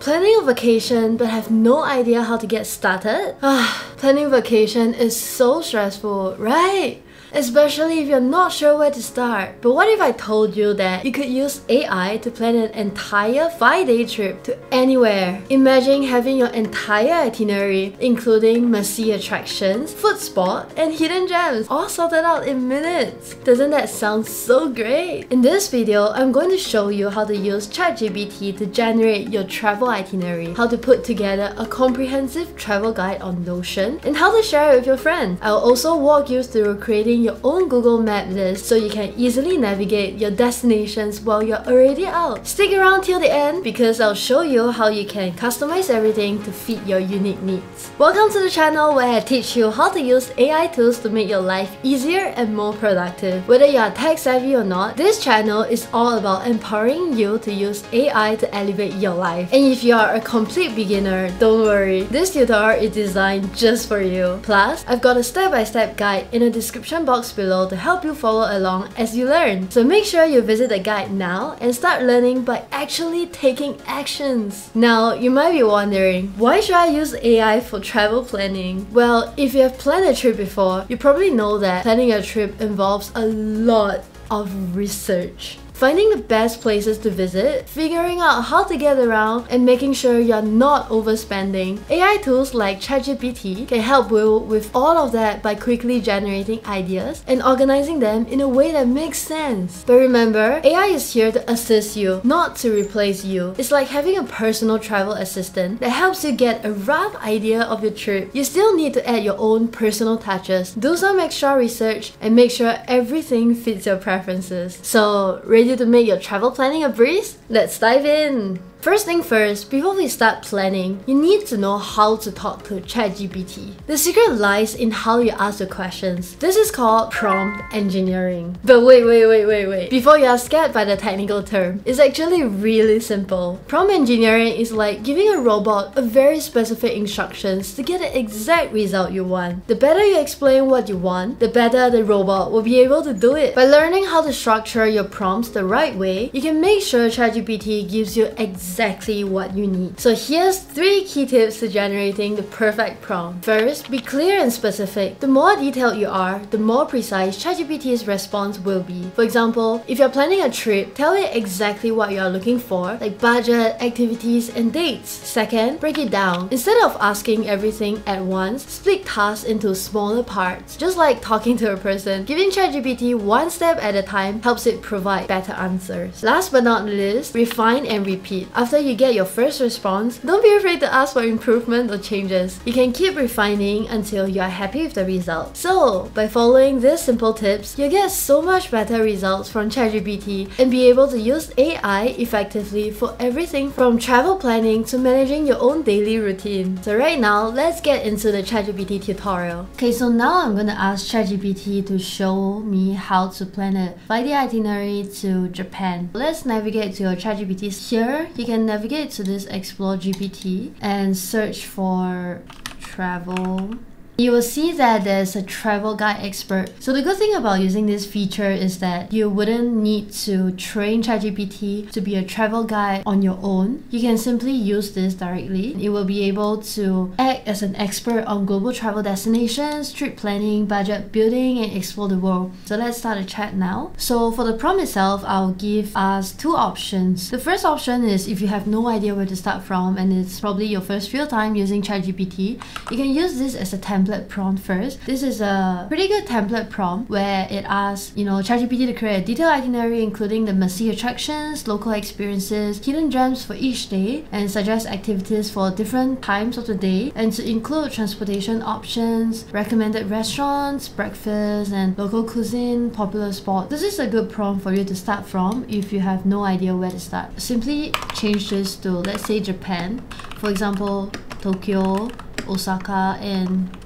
Planning a vacation but have no idea how to get started? Ah, planning vacation is so stressful, right? Especially if you're not sure where to start. But what if I told you that you could use AI to plan an entire 5-day trip to anywhere? Imagine having your entire itinerary, including must-see attractions, food spot, and hidden gems, all sorted out in minutes. Doesn't that sound so great? In this video, I'm going to show you how to use ChatGPT to generate your travel itinerary, how to put together a comprehensive travel guide on Notion, and how to share it with your friends. I'll also walk you through creating your own Google Map list so you can easily navigate your destinations while you're already out. Stick around till the end because I'll show you how you can customize everything to fit your unique needs. Welcome to the channel where I teach you how to use AI tools to make your life easier and more productive. Whether you are tech savvy or not, this channel is all about empowering you to use AI to elevate your life. And if you are a complete beginner, don't worry, this tutorial is designed just for you. Plus, I've got a step-by-step -step guide in the description box below to help you follow along as you learn. So make sure you visit the guide now and start learning by actually taking actions. Now, you might be wondering, why should I use AI for travel planning? Well, if you have planned a trip before, you probably know that planning a trip involves a lot of research finding the best places to visit, figuring out how to get around, and making sure you're not overspending. AI tools like ChatGPT can help Will with all of that by quickly generating ideas and organizing them in a way that makes sense. But remember, AI is here to assist you, not to replace you. It's like having a personal travel assistant that helps you get a rough idea of your trip. You still need to add your own personal touches, do some extra research, and make sure everything fits your preferences. So, ready to make your travel planning a breeze? Let's dive in! First thing first, before we start planning, you need to know how to talk to ChatGPT. The secret lies in how you ask the questions. This is called prompt engineering. But wait, wait, wait, wait, wait. Before you are scared by the technical term, it's actually really simple. Prompt engineering is like giving a robot a very specific instructions to get the exact result you want. The better you explain what you want, the better the robot will be able to do it. By learning how to structure your prompts the right way, you can make sure ChatGPT gives you exact exactly what you need. So here's three key tips to generating the perfect prompt. First, be clear and specific. The more detailed you are, the more precise ChatGPT's response will be. For example, if you're planning a trip, tell it exactly what you are looking for, like budget, activities, and dates. Second, break it down. Instead of asking everything at once, split tasks into smaller parts. Just like talking to a person, giving ChatGPT one step at a time helps it provide better answers. Last but not least, refine and repeat. After you get your first response, don't be afraid to ask for improvement or changes. You can keep refining until you are happy with the result. So, by following these simple tips, you'll get so much better results from ChatGPT and be able to use AI effectively for everything from travel planning to managing your own daily routine. So right now, let's get into the ChatGPT tutorial. Okay, so now I'm gonna ask ChatGPT to show me how to plan a 5-day itinerary to Japan. Let's navigate to your ChatGPT. Here, you can navigate to this Explore GPT and search for travel you will see that there's a travel guide expert. So the good thing about using this feature is that you wouldn't need to train ChatGPT to be a travel guide on your own. You can simply use this directly. It will be able to act as an expert on global travel destinations, trip planning, budget building, and explore the world. So let's start a chat now. So for the prompt itself, I'll give us two options. The first option is if you have no idea where to start from and it's probably your first few time using ChatGPT, you can use this as a template template prompt first. This is a pretty good template prompt where it asks, you know, ChatGPT to create a detailed itinerary including the must-see attractions, local experiences, hidden gems for each day, and suggest activities for different times of the day, and to include transportation options, recommended restaurants, breakfast, and local cuisine, popular spots. This is a good prompt for you to start from if you have no idea where to start. Simply change this to, let's say, Japan. For example, Tokyo, Osaka, and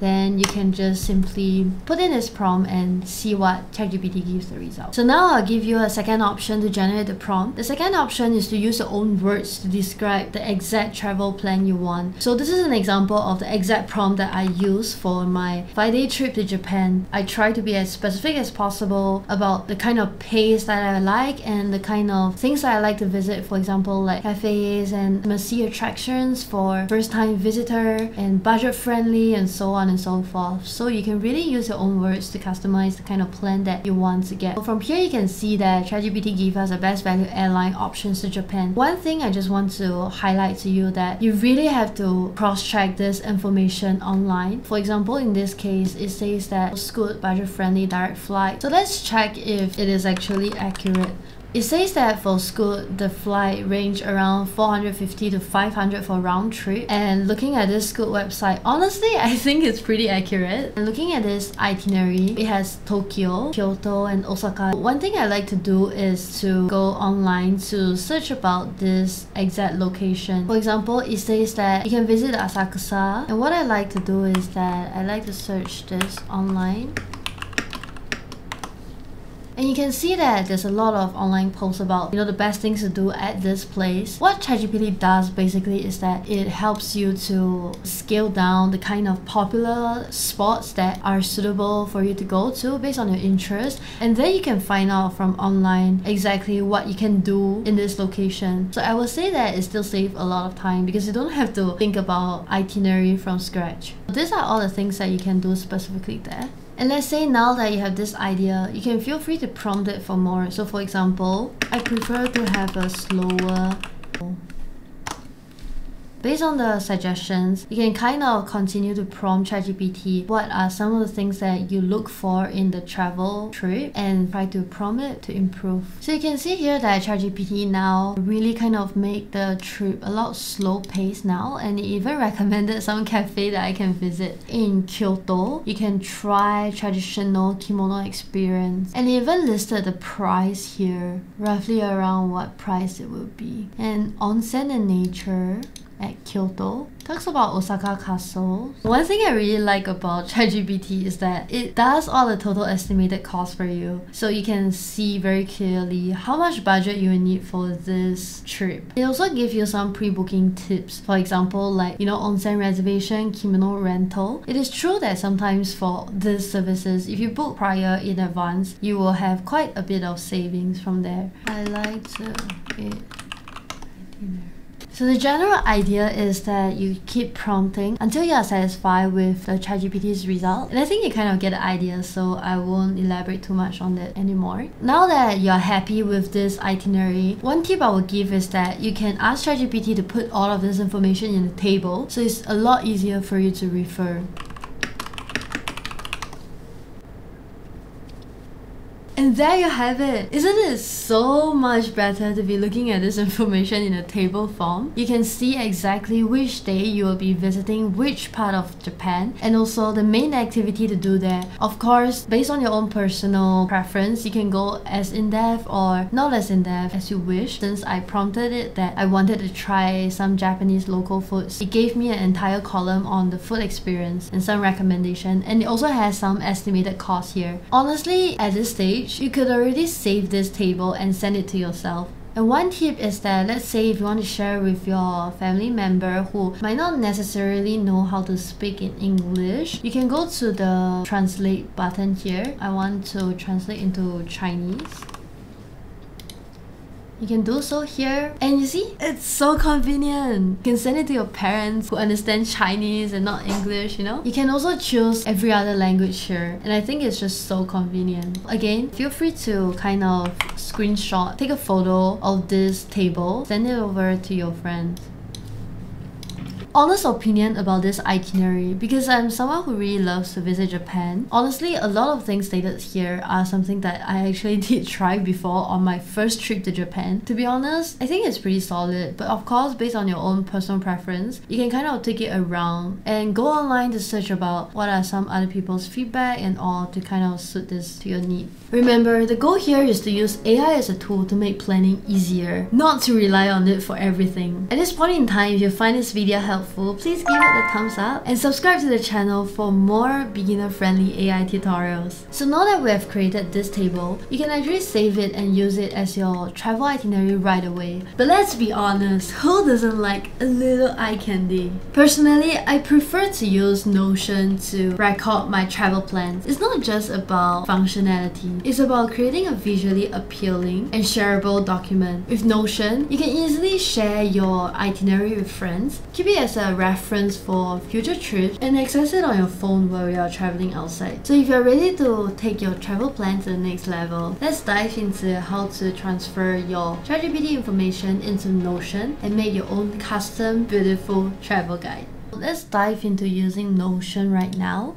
Then you can just simply put in this prompt and see what ChatGPT gives the result. So now I'll give you a second option to generate the prompt. The second option is to use your own words to describe the exact travel plan you want. So this is an example of the exact prompt that I use for my five-day trip to Japan. I try to be as specific as possible about the kind of pace that I like and the kind of things that I like to visit. For example, like cafes and must-see attractions for first-time visitor and budget-friendly and so on and so forth. So you can really use your own words to customize the kind of plan that you want to get. From here you can see that ChatGPT gives us the best value airline options to Japan. One thing I just want to highlight to you that you really have to cross-check this information online. For example, in this case, it says that Scoot budget-friendly direct flight. So let's check if it is actually accurate. It says that for Scoot, the flight range around 450 to 500 for round trip. And looking at this Scoot website, honestly, I think it's pretty accurate. And looking at this itinerary, it has Tokyo, Kyoto, and Osaka. One thing I like to do is to go online to search about this exact location. For example, it says that you can visit Asakusa. And what I like to do is that I like to search this online. And you can see that there's a lot of online posts about, you know, the best things to do at this place. What ChatGPT does basically is that it helps you to scale down the kind of popular spots that are suitable for you to go to based on your interest. And then you can find out from online exactly what you can do in this location. So I will say that it still saves a lot of time because you don't have to think about itinerary from scratch. These are all the things that you can do specifically there. And let's say now that you have this idea, you can feel free to prompt it for more. So for example, I prefer to have a slower Based on the suggestions, you can kind of continue to prompt ChatGPT what are some of the things that you look for in the travel trip and try to prompt it to improve. So you can see here that ChatGPT now really kind of make the trip a lot slow pace now and it even recommended some cafe that I can visit in Kyoto. You can try traditional kimono experience and even listed the price here, roughly around what price it would be. And onsen and nature at Kyoto. Talks about Osaka Castle. One thing I really like about ChatGPT is that it does all the total estimated cost for you. So you can see very clearly how much budget you will need for this trip. It also gives you some pre-booking tips. For example, like, you know, onsen reservation, kimono rental. It is true that sometimes for these services, if you book prior in advance, you will have quite a bit of savings from there. I like dinner. So the general idea is that you keep prompting until you are satisfied with the ChatGPT's result. And I think you kind of get the idea, so I won't elaborate too much on that anymore. Now that you're happy with this itinerary, one tip I will give is that you can ask ChatGPT to put all of this information in a table, so it's a lot easier for you to refer. There you have it. Isn't it so much better to be looking at this information in a table form? You can see exactly which day you will be visiting which part of Japan and also the main activity to do there. Of course, based on your own personal preference, you can go as in-depth or not as in-depth as you wish. Since I prompted it that I wanted to try some Japanese local foods, it gave me an entire column on the food experience and some recommendation and it also has some estimated cost here. Honestly, at this stage, you could already save this table and send it to yourself. And one tip is that let's say if you want to share with your family member who might not necessarily know how to speak in English, you can go to the translate button here. I want to translate into Chinese. You can do so here. And you see, it's so convenient. You can send it to your parents who understand Chinese and not English, you know? You can also choose every other language here. And I think it's just so convenient. Again, feel free to kind of screenshot, take a photo of this table, send it over to your friends honest opinion about this itinerary because I'm someone who really loves to visit Japan. Honestly, a lot of things stated here are something that I actually did try before on my first trip to Japan. To be honest, I think it's pretty solid, but of course, based on your own personal preference, you can kind of take it around and go online to search about what are some other people's feedback and all to kind of suit this to your need. Remember, the goal here is to use AI as a tool to make planning easier, not to rely on it for everything. At this point in time, if you find this video helpful, please give it a thumbs up and subscribe to the channel for more beginner-friendly AI tutorials. So now that we have created this table, you can actually save it and use it as your travel itinerary right away. But let's be honest, who doesn't like a little eye candy? Personally, I prefer to use Notion to record my travel plans. It's not just about functionality, it's about creating a visually appealing and shareable document. With Notion, you can easily share your itinerary with friends, keep it as a reference for future trips, and access it on your phone while you are traveling outside. So if you're ready to take your travel plan to the next level, let's dive into how to transfer your ChatGPT information into Notion and make your own custom beautiful travel guide. Let's dive into using Notion right now.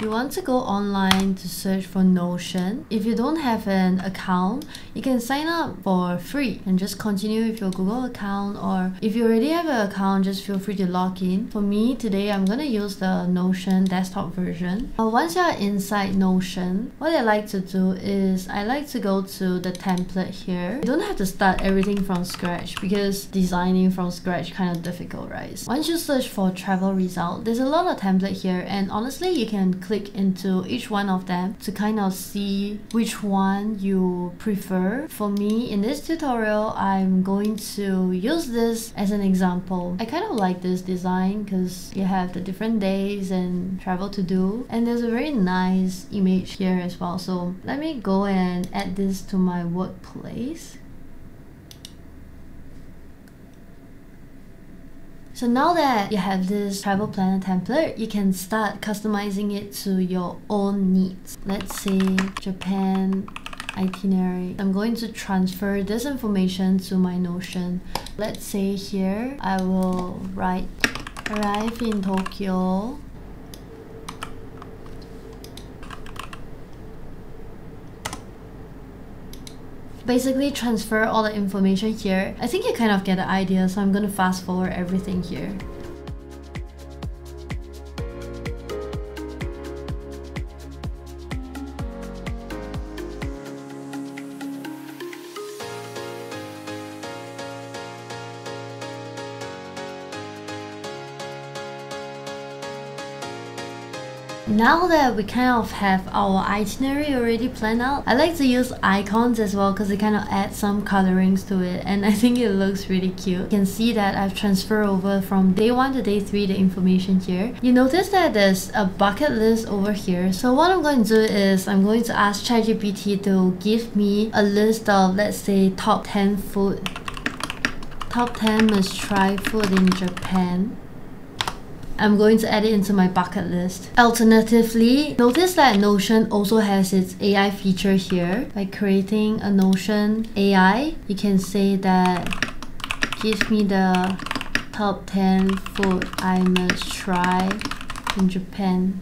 You want to go online to search for Notion. If you don't have an account, you can sign up for free and just continue with your Google account or if you already have an account, just feel free to log in. For me, today I'm gonna use the Notion desktop version. Uh, once you're inside Notion, what I like to do is I like to go to the template here. You don't have to start everything from scratch because designing from scratch kind of difficult, right? Once you search for travel result, there's a lot of template here and honestly you can click into each one of them to kind of see which one you prefer. For me, in this tutorial, I'm going to use this as an example. I kind of like this design because you have the different days and travel to do. And there's a very nice image here as well. So let me go and add this to my workplace. So now that you have this travel planner template, you can start customizing it to your own needs. Let's say Japan itinerary. I'm going to transfer this information to my Notion. Let's say here, I will write arrive in Tokyo basically transfer all the information here. I think you kind of get the idea, so I'm gonna fast forward everything here. Now that we kind of have our itinerary already planned out, I like to use icons as well because it kind of adds some colorings to it and I think it looks really cute. You can see that I've transferred over from day 1 to day 3 the information here. You notice that there's a bucket list over here. So what I'm going to do is I'm going to ask ChatGPT to give me a list of let's say top 10 food top 10 must try food in Japan I'm going to add it into my bucket list. Alternatively, notice that Notion also has its AI feature here. By creating a Notion AI, you can say that give me the top 10 food I must try in Japan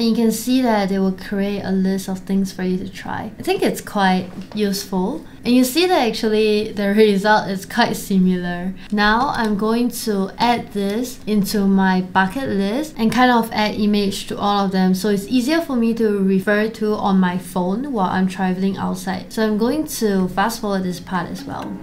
and you can see that they will create a list of things for you to try. I think it's quite useful and you see that actually the result is quite similar. Now I'm going to add this into my bucket list and kind of add image to all of them so it's easier for me to refer to on my phone while I'm traveling outside. So I'm going to fast forward this part as well.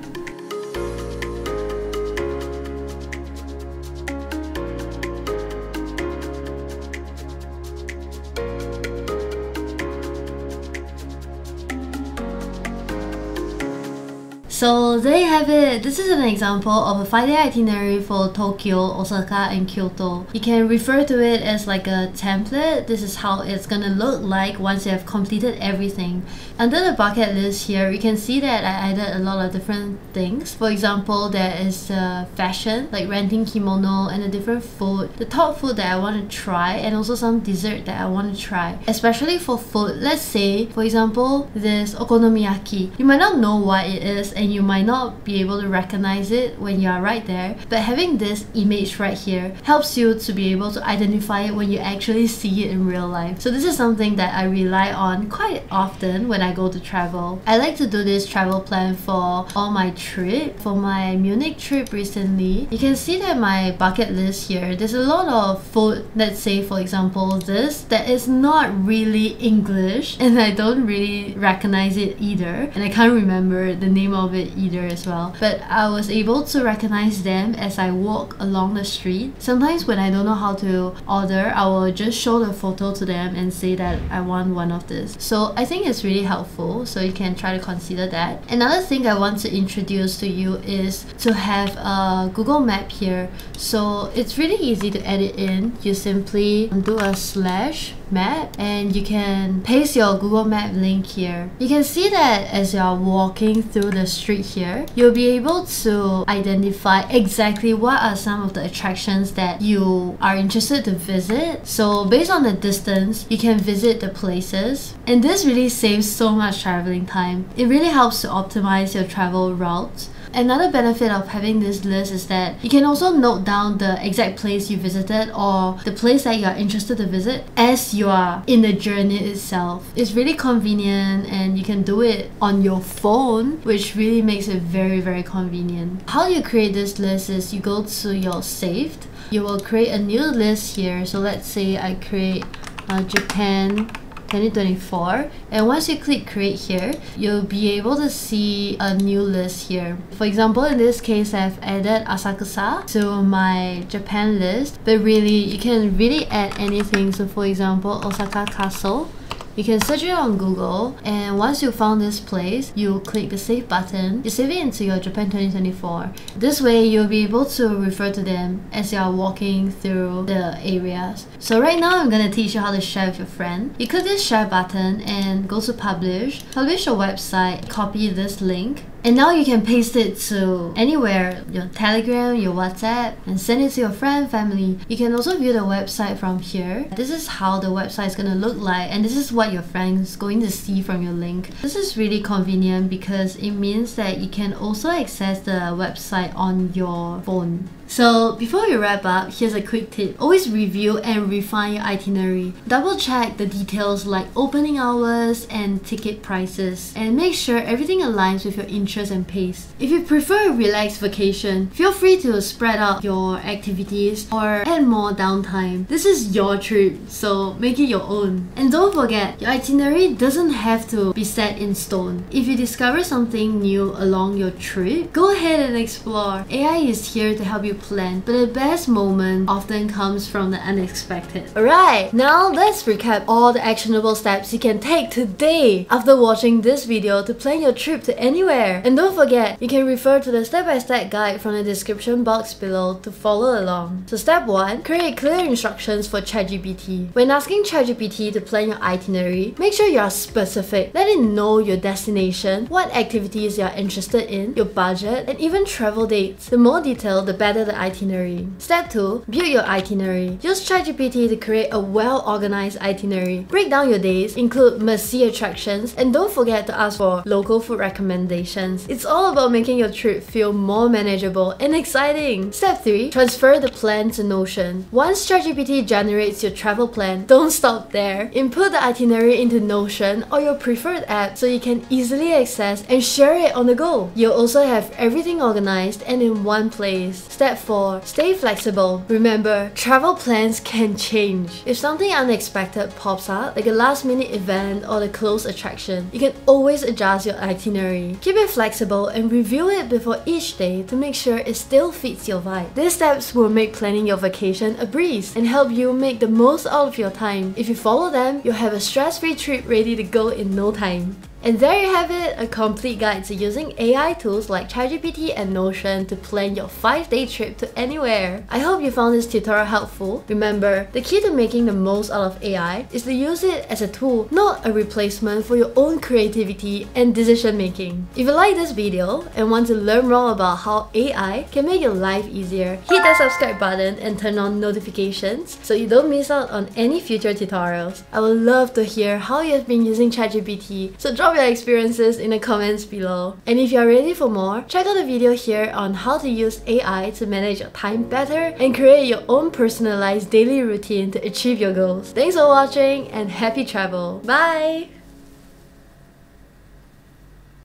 So there you have it. This is an example of a 5-day itinerary for Tokyo, Osaka, and Kyoto. You can refer to it as like a template. This is how it's gonna look like once you have completed everything. Under the bucket list here, you can see that I added a lot of different things. For example, there is uh, fashion, like renting kimono and a different food, the top food that I want to try, and also some dessert that I want to try. Especially for food, let's say, for example, this okonomiyaki. You might not know what it is and you might not be able to recognize it when you are right there, but having this image right here helps you to be able to identify it when you actually see it in real life. So this is something that I rely on quite often when I go to travel. I like to do this travel plan for all my trip. For my Munich trip recently, you can see that my bucket list here, there's a lot of food, let's say for example this, that is not really English and I don't really recognize it either and I can't remember the name of it either as well. But I was able to recognize them as I walk along the street. Sometimes when I don't know how to order, I will just show the photo to them and say that I want one of this. So I think it's really helpful. So you can try to consider that. Another thing I want to introduce to you is to have a Google Map here. So it's really easy to edit in. You simply do a slash map and you can paste your Google Map link here. You can see that as you're walking through the street here, you'll be able to identify exactly what are some of the attractions that you are interested to visit. So based on the distance, you can visit the places and this really saves so much traveling time. It really helps to optimize your travel routes Another benefit of having this list is that you can also note down the exact place you visited or the place that you are interested to visit as you are in the journey itself. It's really convenient and you can do it on your phone, which really makes it very, very convenient. How you create this list is you go to your saved, you will create a new list here. So let's say I create uh, Japan 2024 and once you click create here you'll be able to see a new list here. For example in this case I've added Asakusa to my Japan list but really you can really add anything. So for example Osaka Castle you can search it on Google and once you found this place, you click the save button, you save it into your Japan 2024. This way you'll be able to refer to them as you are walking through the areas. So right now I'm gonna teach you how to share with your friend. You click this share button and go to publish, publish your website, copy this link and now you can paste it to anywhere, your Telegram, your WhatsApp, and send it to your friend, family. You can also view the website from here. This is how the website is going to look like, and this is what your friend is going to see from your link. This is really convenient because it means that you can also access the website on your phone. So before we wrap up, here's a quick tip. Always review and refine your itinerary. Double check the details like opening hours and ticket prices and make sure everything aligns with your interests and pace. If you prefer a relaxed vacation, feel free to spread out your activities or add more downtime. This is your trip, so make it your own. And don't forget, your itinerary doesn't have to be set in stone. If you discover something new along your trip, go ahead and explore. AI is here to help you plan, but the best moment often comes from the unexpected. Alright, now let's recap all the actionable steps you can take today after watching this video to plan your trip to anywhere. And don't forget, you can refer to the step-by-step -step guide from the description box below to follow along. So step 1, create clear instructions for ChatGPT. When asking ChatGPT to plan your itinerary, make sure you are specific. Let it know your destination, what activities you are interested in, your budget, and even travel dates. The more detailed, the better the itinerary. Step 2. Build your itinerary. Use ChatGPT to create a well-organized itinerary. Break down your days, include must-see attractions, and don't forget to ask for local food recommendations. It's all about making your trip feel more manageable and exciting. Step 3. Transfer the plan to Notion. Once ChatGPT generates your travel plan, don't stop there. Input the itinerary into Notion or your preferred app so you can easily access and share it on the go. You'll also have everything organized and in one place. Step 4. Stay flexible. Remember, travel plans can change. If something unexpected pops up, like a last minute event or a close attraction, you can always adjust your itinerary. Keep it flexible and review it before each day to make sure it still fits your vibe. These steps will make planning your vacation a breeze and help you make the most out of your time. If you follow them, you'll have a stress-free trip ready to go in no time. And there you have it, a complete guide to using AI tools like ChatGPT and Notion to plan your 5-day trip to anywhere. I hope you found this tutorial helpful. Remember, the key to making the most out of AI is to use it as a tool, not a replacement for your own creativity and decision making. If you like this video and want to learn more about how AI can make your life easier, hit that subscribe button and turn on notifications so you don't miss out on any future tutorials. I would love to hear how you have been using ChatGPT, so drop your experiences in the comments below. And if you're ready for more, check out the video here on how to use AI to manage your time better and create your own personalized daily routine to achieve your goals. Thanks for watching and happy travel. Bye!